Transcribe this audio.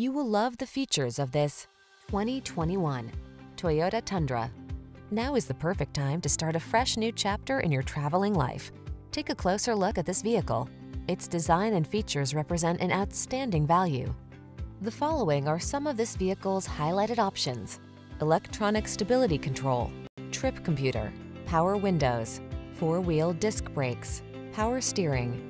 You will love the features of this 2021 Toyota Tundra. Now is the perfect time to start a fresh new chapter in your traveling life. Take a closer look at this vehicle. Its design and features represent an outstanding value. The following are some of this vehicle's highlighted options. Electronic stability control, trip computer, power windows, four-wheel disc brakes, power steering.